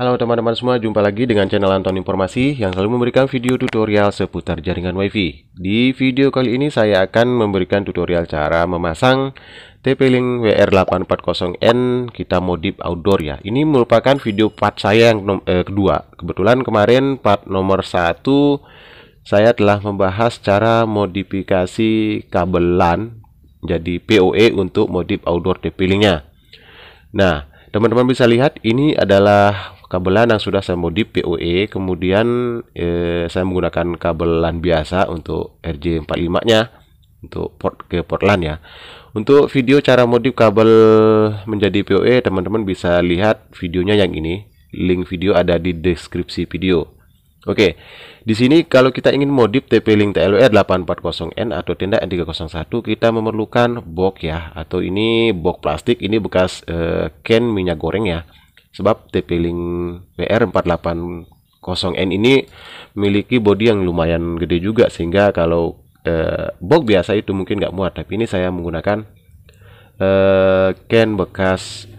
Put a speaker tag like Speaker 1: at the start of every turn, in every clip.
Speaker 1: Halo teman-teman semua, jumpa lagi dengan channel Anton Informasi yang selalu memberikan video tutorial seputar jaringan WiFi. Di video kali ini saya akan memberikan tutorial cara memasang TP-Link WR840N kita modif outdoor ya. Ini merupakan video part saya yang eh, kedua. Kebetulan kemarin part nomor satu saya telah membahas cara modifikasi kabel LAN jadi PoE untuk modif outdoor TP-Link-nya. Nah, teman-teman bisa lihat ini adalah kabel LAN yang sudah saya modif PoE kemudian eh, saya menggunakan kabel LAN biasa untuk RJ45 nya untuk port ke port LAN ya. Untuk video cara modif kabel menjadi PoE teman-teman bisa lihat videonya yang ini. Link video ada di deskripsi video. Oke, di sini kalau kita ingin modif TP-Link TLWR 840N atau tenda N301 kita memerlukan box ya. Atau ini box plastik ini bekas uh, can minyak goreng ya sebab TP-Link WR480N ini memiliki bodi yang lumayan gede juga sehingga kalau eh, box biasa itu mungkin nggak muat. Tapi ini saya menggunakan eh, bekas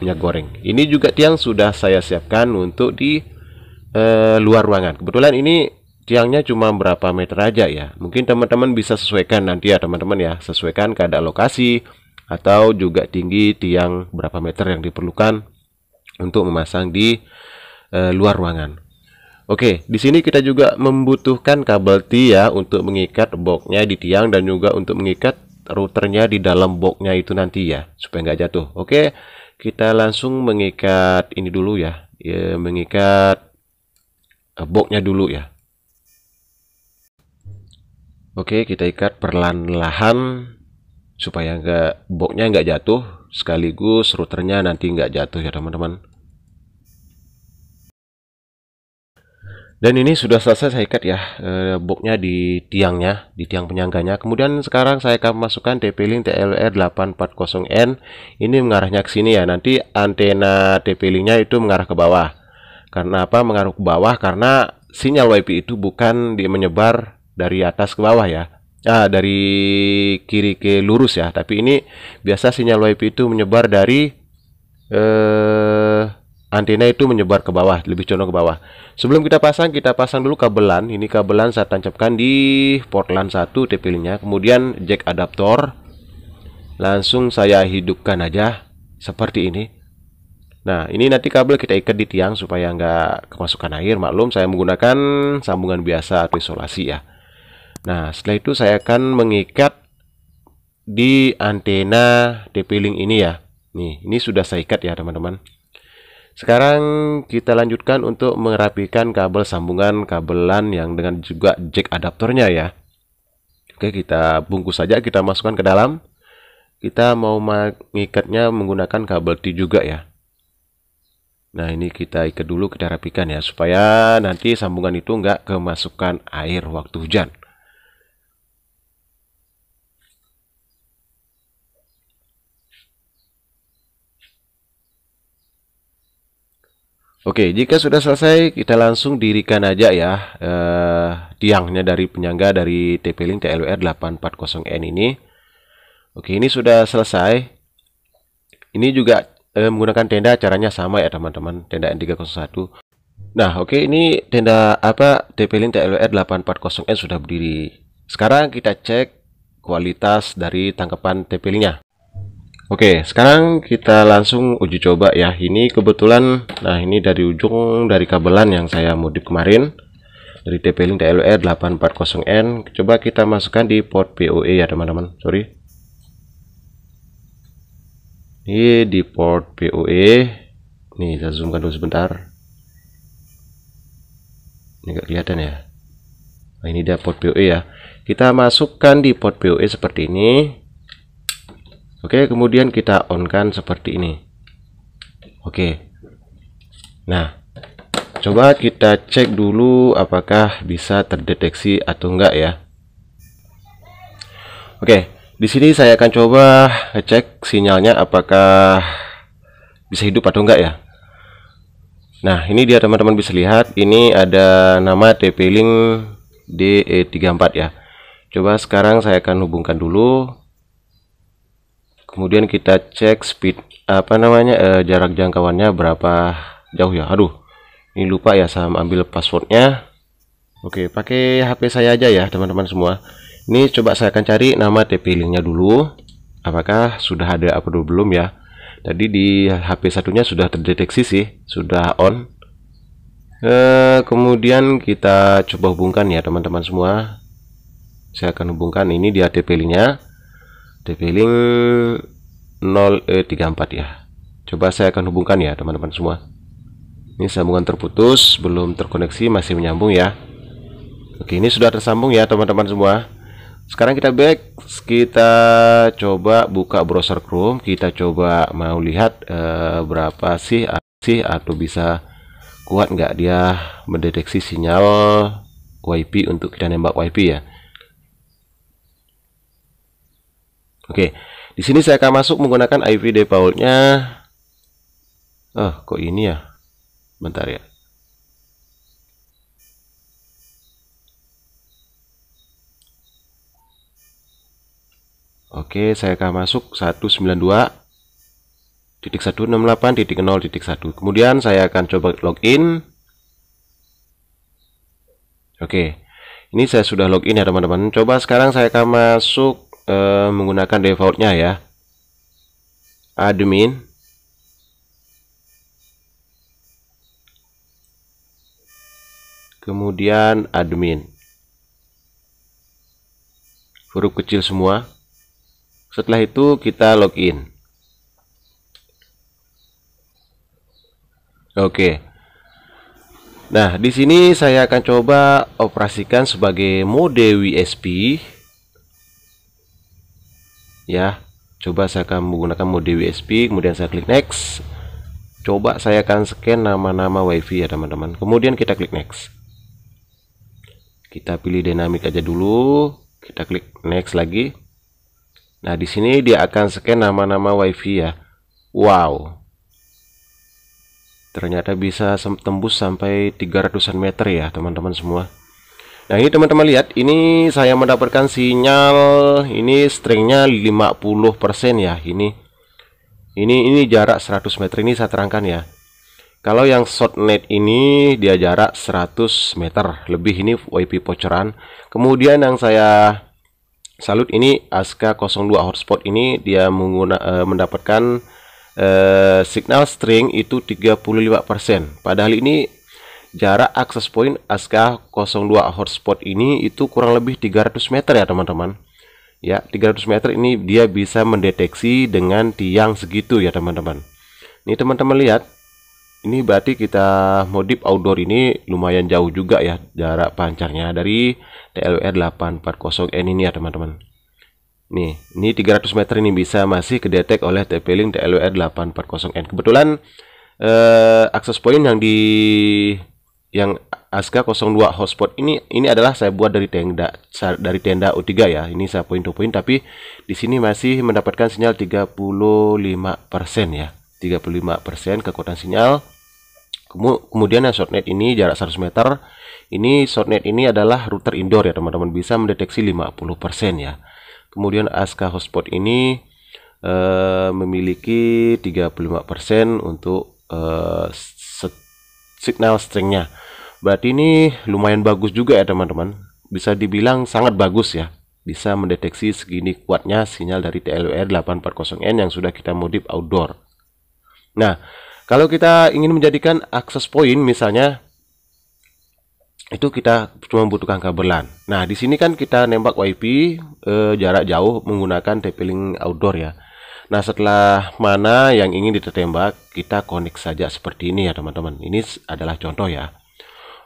Speaker 1: minyak goreng. Ini juga tiang sudah saya siapkan untuk di eh, luar ruangan. Kebetulan ini tiangnya cuma berapa meter aja ya. Mungkin teman-teman bisa sesuaikan nanti ya teman-teman ya. Sesuaikan keadaan lokasi atau juga tinggi tiang berapa meter yang diperlukan untuk memasang di uh, luar ruangan. Oke, di sini kita juga membutuhkan kabel T ya untuk mengikat boxnya di tiang dan juga untuk mengikat routernya di dalam boxnya itu nanti ya supaya nggak jatuh. Oke, kita langsung mengikat ini dulu ya, ya mengikat uh, boxnya dulu ya. Oke, kita ikat perlahan-lahan supaya nggak boxnya nggak jatuh sekaligus routernya nanti nggak jatuh ya teman-teman. Dan ini sudah selesai saya ikat ya e, boxnya di tiangnya di tiang penyangganya. Kemudian sekarang saya akan masukkan TP-Link TLR 840N ini mengarahnya ke sini ya nanti antena TP-Linknya itu mengarah ke bawah. Karena apa? Mengarah ke bawah karena sinyal WiFi itu bukan di menyebar dari atas ke bawah ya ah, dari kiri ke lurus ya. Tapi ini biasa sinyal WiFi itu menyebar dari eh, antena itu menyebar ke bawah lebih condong ke bawah. Sebelum kita pasang kita pasang dulu kabelan. Ini kabelan saya tancapkan di port LAN 1 TP-nya kemudian jack adaptor. Langsung saya hidupkan aja seperti ini. Nah, ini nanti kabel kita ikat di tiang supaya nggak kemasukan air. Maklum, saya menggunakan sambungan biasa atau isolasi ya. Nah, setelah itu saya akan mengikat di antena TP-Link ini ya. Nih, ini sudah saya ikat ya teman-teman. Sekarang kita lanjutkan untuk merapikan kabel sambungan kabelan yang dengan juga jack adaptornya ya. Oke, kita bungkus saja, kita masukkan ke dalam. Kita mau mengikatnya menggunakan kabel T juga ya. Nah, ini kita ikat dulu, kita rapikan ya, supaya nanti sambungan itu nggak kemasukan air waktu hujan. Oke, jika sudah selesai, kita langsung dirikan aja ya eh, tiangnya dari penyangga dari TP-Link TLWR 840N ini. Oke, ini sudah selesai. Ini juga eh, menggunakan tenda, caranya sama ya teman-teman, tenda N301. Nah, oke, ini tenda apa TP-Link TLWR 840N sudah berdiri. Sekarang kita cek kualitas dari tangkapan TP-Linknya. Oke, sekarang kita langsung uji coba ya. Ini kebetulan, nah ini dari ujung dari kabelan yang saya modif kemarin dari TP-Link TLR 840N. Coba kita masukkan di port PoE ya teman-teman. Sorry. Ini di port PoE. Nih, saya zoomkan dulu sebentar. Ini nggak kelihatan ya. Nah, ini dia port PoE ya. Kita masukkan di port PoE seperti ini. Oke, kemudian kita on kan seperti ini. Oke. Nah, coba kita cek dulu apakah bisa terdeteksi atau enggak ya. Oke, di sini saya akan coba cek sinyalnya apakah bisa hidup atau enggak ya. Nah, ini dia teman-teman bisa lihat, ini ada nama TP-Link DE34 ya. Coba sekarang saya akan hubungkan dulu kemudian kita cek speed apa namanya eh, jarak jangkauannya berapa jauh ya? Aduh ini lupa ya saya ambil passwordnya. Oke pakai HP saya aja ya teman-teman semua. Ini coba saya akan cari nama TP linknya dulu. Apakah sudah ada upload belum ya? Tadi di HP satunya sudah terdeteksi sih sudah on. Eh, kemudian kita coba hubungkan ya teman-teman semua. Saya akan hubungkan ini dia TP linknya TP link 0E34 ya. Coba saya akan hubungkan ya teman-teman semua. Ini sambungan terputus belum terkoneksi masih menyambung ya. Oke ini sudah tersambung ya teman-teman semua. Sekarang kita back kita coba buka browser Chrome kita coba mau lihat uh, berapa sih sih atau bisa kuat nggak dia mendeteksi sinyal WiFi untuk kita nembak WiFi ya Oke di sini saya akan masuk menggunakan IP defaultnya. Oh, kok ini ya? Bentar ya. Oke, saya akan masuk 192 titik 168 titik 0 titik 1. Kemudian saya akan coba login. Oke. Ini saya sudah login ya, teman-teman. Coba sekarang saya akan masuk uh, menggunakan defaultnya ya. Admin. Kemudian admin. Huruf kecil semua. Setelah itu kita login. Oke. Nah di sini saya akan coba operasikan sebagai mode WSP ya coba saya akan menggunakan mode WSP kemudian saya klik next. Coba saya akan scan nama-nama wifi ya teman-teman. Kemudian kita klik next. Kita pilih dynamic aja dulu. Kita klik next lagi. Nah di sini dia akan scan nama-nama wifi ya. Wow. Ternyata bisa tembus sampai 300an meter ya teman-teman semua Nah ini teman-teman lihat ini saya mendapatkan sinyal ini stringnya 50% ya ini. Ini ini jarak 100 meter ini saya terangkan ya. Kalau yang shortnet ini dia jarak 100 meter lebih ini WiFi bocoran. Kemudian yang saya salut ini ASKA 02 hotspot ini dia mengguna, uh, mendapatkan uh, signal string itu 35% padahal ini jarak akses point ASKA 02 hotspot ini itu kurang lebih 300 meter ya teman-teman. Ya 300 meter ini dia bisa mendeteksi dengan tiang segitu ya teman-teman. Ini teman-teman lihat ini berarti kita modif outdoor ini lumayan jauh juga ya jarak pancarnya dari TLR 840N ini ya teman-teman. Nih ini 300 meter ini bisa masih kedetek oleh TP-Link TLR 840N kebetulan eh, akses point yang di yang Aska 02 hotspot ini ini adalah saya buat dari tenda dari tenda U3 ya. Ini saya point to point tapi di sini masih mendapatkan sinyal 35% ya. 35% kekuatan sinyal. Kemudian yang shortnet ini jarak 100 meter. Ini shortnet ini adalah router indoor ya teman-teman bisa mendeteksi 50% ya. Kemudian Aska hotspot ini uh, memiliki 35% untuk uh, signal stringnya berarti ini lumayan bagus juga ya teman-teman bisa dibilang sangat bagus ya bisa mendeteksi segini kuatnya sinyal dari TLR 840N yang sudah kita modif outdoor nah kalau kita ingin menjadikan akses point misalnya itu kita cuma membutuhkan kabel LAN. Nah, di sini kan kita nembak WiFi eh, jarak jauh menggunakan TP-Link outdoor ya. Nah, setelah mana yang ingin ditembak, kita connect saja seperti ini ya, teman-teman. Ini adalah contoh ya.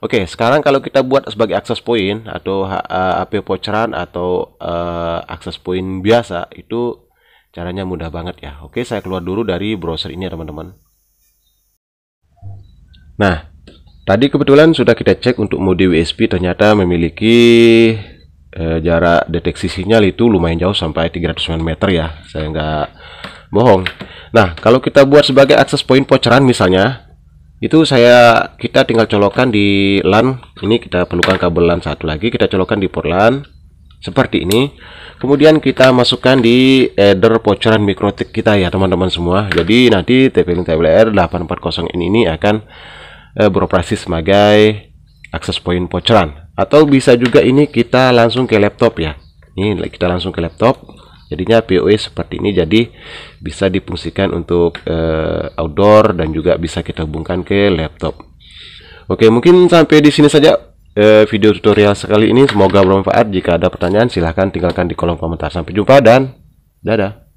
Speaker 1: Oke, sekarang kalau kita buat sebagai akses point atau uh, AP poceran atau uh, akses point biasa, itu caranya mudah banget ya. Oke, saya keluar dulu dari browser ini ya, teman-teman. Nah, tadi kebetulan sudah kita cek untuk mode USB ternyata memiliki eh, jarak deteksi sinyal itu lumayan jauh sampai 300 meter ya. Saya nggak bohong. Nah, kalau kita buat sebagai akses point poceran misalnya, itu saya kita tinggal colokkan di LAN. Ini kita perlukan kabel LAN satu lagi, kita colokkan di port LAN. seperti ini. Kemudian kita masukkan di header bocoran mikrotik kita ya teman-teman semua. Jadi nanti TP-Link TWR 840 ini akan eh, beroperasi sebagai akses point bocoran. Atau bisa juga ini kita langsung ke laptop ya. Ini kita langsung ke laptop jadinya PoE seperti ini jadi bisa difungsikan untuk eh, outdoor dan juga bisa kita hubungkan ke laptop oke mungkin sampai di sini saja eh, video tutorial sekali ini semoga bermanfaat. Jika ada pertanyaan silahkan tinggalkan di kolom komentar. Sampai jumpa dan dadah.